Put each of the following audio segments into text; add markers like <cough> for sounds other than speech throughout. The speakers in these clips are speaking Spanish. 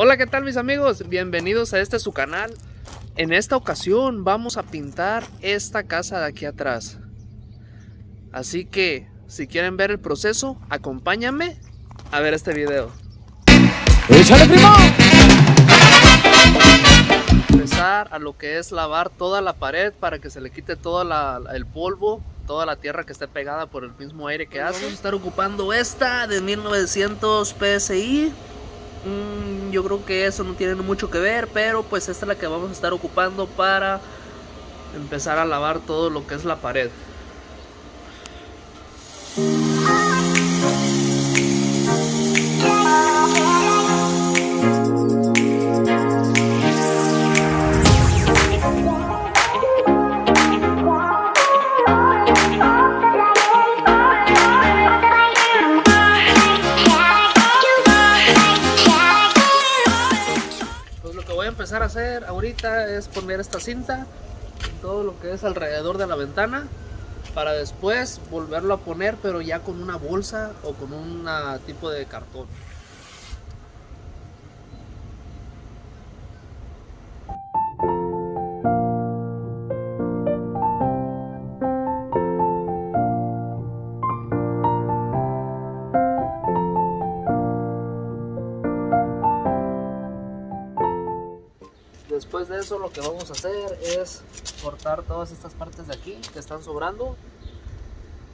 Hola, ¿qué tal mis amigos? Bienvenidos a este su canal. En esta ocasión vamos a pintar esta casa de aquí atrás. Así que, si quieren ver el proceso, acompáñame a ver este video. ¡Échale, primo! Empezar a lo que es lavar toda la pared para que se le quite todo la- el polvo, toda la tierra que esté pegada por el mismo aire que hace. Vamos a estar ocupando esta de 1900 PSI. Mm, yo creo que eso no tiene mucho que ver, pero pues esta es la que vamos a estar ocupando para empezar a lavar todo lo que es la pared. A hacer ahorita es poner esta cinta en todo lo que es alrededor de la ventana para después volverlo a poner pero ya con una bolsa o con un tipo de cartón. Después de eso lo que vamos a hacer es cortar todas estas partes de aquí que están sobrando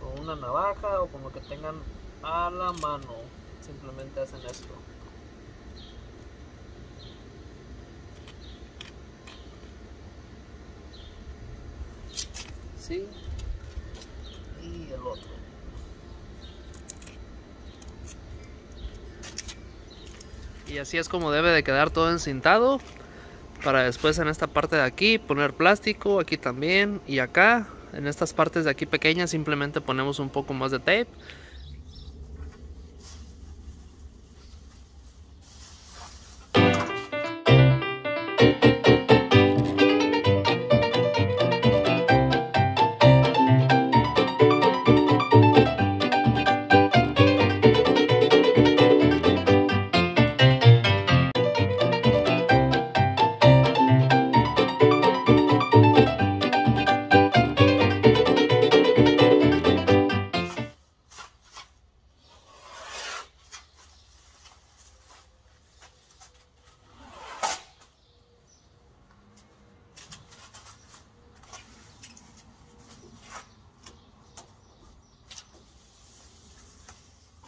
con una navaja o con lo que tengan a la mano. Simplemente hacen esto. Sí. Y el otro. Y así es como debe de quedar todo encintado para después en esta parte de aquí poner plástico, aquí también y acá. En estas partes de aquí pequeñas simplemente ponemos un poco más de tape.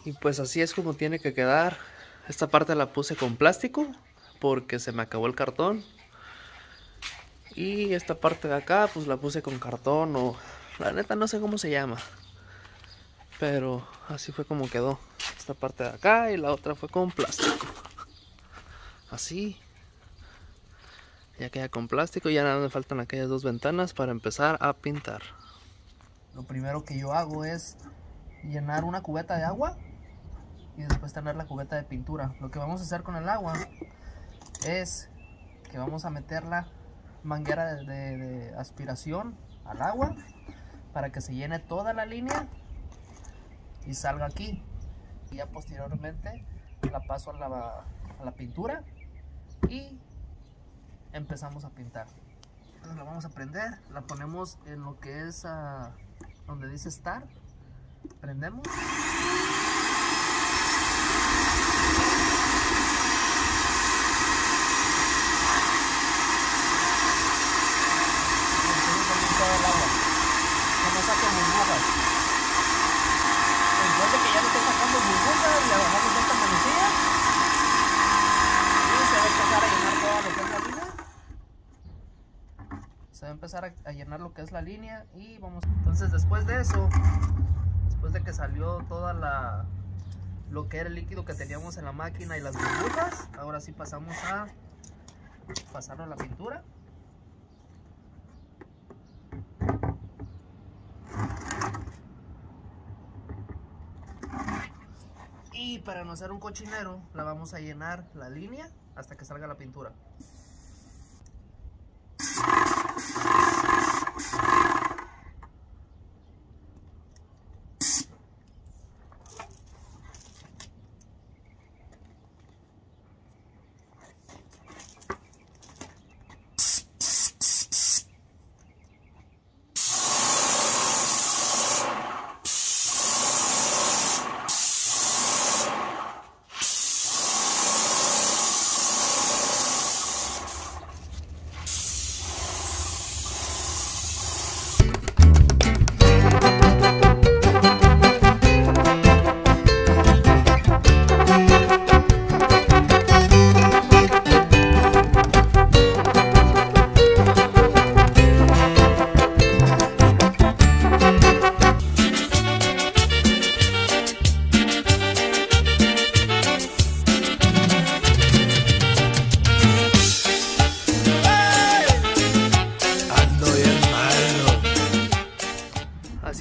Y pues así es como tiene que quedar. Esta parte la puse con plástico porque se me acabó el cartón. Y esta parte de acá pues la puse con cartón o la neta no sé cómo se llama. Pero así fue como quedó. Esta parte de acá y la otra fue con plástico. Así. Ya queda con plástico, ya nada me faltan aquellas dos ventanas para empezar a pintar. Lo primero que yo hago es llenar una cubeta de agua y después tener la cubeta de pintura. Lo que vamos a hacer con el agua es que vamos a meter la manguera de, aspiración al agua para que se llene toda la línea y salga aquí. Y ya posteriormente la paso a la, a la pintura y empezamos a pintar. Entonces la vamos a prender, la ponemos en lo que es ah, donde dice start, prendemos. Y empieza a salir todo el agua. Que no saque burbujas. Después de que ya no esté sacando burbujas, le bajamos esta manecilla. Y se va a empezar a llenar todo lo que es la línea. Se va a a llenar lo que es la línea y vamos. Entonces después de eso, después de que salió toda la lo que era el líquido que teníamos en la máquina y las burbujas, ahora sí pasamos a pasarlo a la pintura. Y para no hacer un cochinero, la vamos a llenar la línea hasta que salga la pintura. Thank you.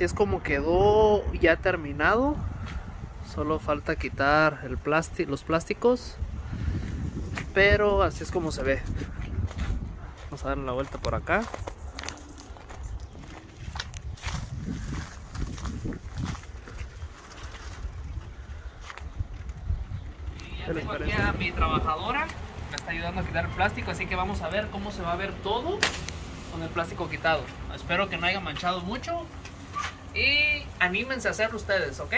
Es como quedó ya terminado. Solo falta quitar el plástico, los plásticos. Pero así es como se ve. Vamos a dar la vuelta por acá. Ya tengo aquí a mi trabajadora, me está ayudando a quitar el plástico, así que vamos a ver cómo se va a ver todo con el plástico quitado. Espero que no haya manchado mucho y anímense a hacerlo ustedes, ¿ok?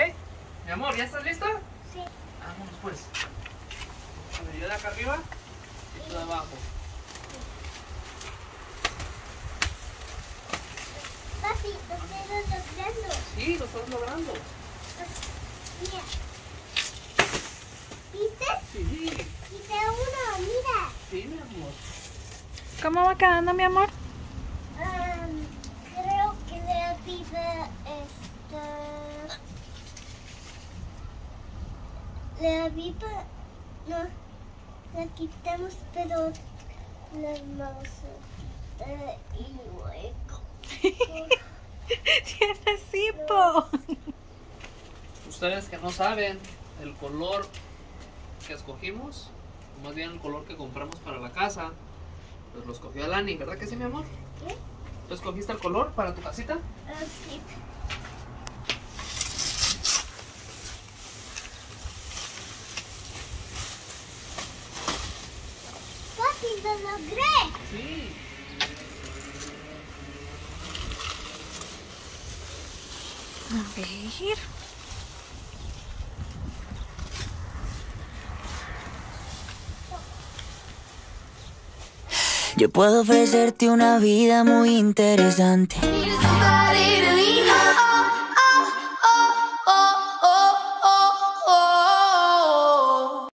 Mi amor, ¿ya estás lista? Sí. Vámonos pues. Yo de acá arriba y tú de abajo. Papi, lo estoy logrando. Sí, lo estás logrando. Mira. ¿Viste? Sí, Quité uno, mira. sí, mi amor. ¿Cómo va quedando, mi amor? Am, creo que la vida está... La vida no la quitamos, pero la vamos a quitar y luego... <laughs> Tiene cipo. Ustedes que no saben el color que escogimos, o más bien el color que compramos para la casa, pues lo escogió Alani, ¿verdad que sí, mi amor? ¿Qué? ¿Tú escogiste el color para tu casita? Ah, sí. Papi, lo logré. Sí. A ver. Yo puedo ofrecerte una vida muy interesante. Somebody